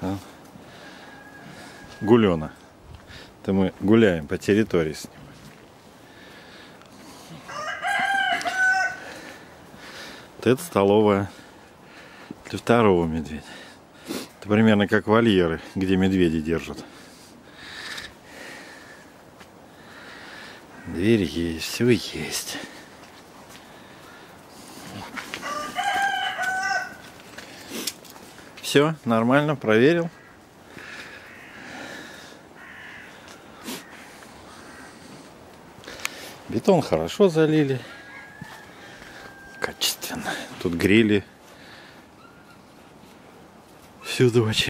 А? Гулена. Это мы гуляем по территории с ним. Вот это столовая для второго медведя. Это примерно как вольеры, где медведи держат. Дверь есть, все есть. Все, нормально, проверил. Бетон хорошо залили. Качественно. Тут грили. Всюду вообще.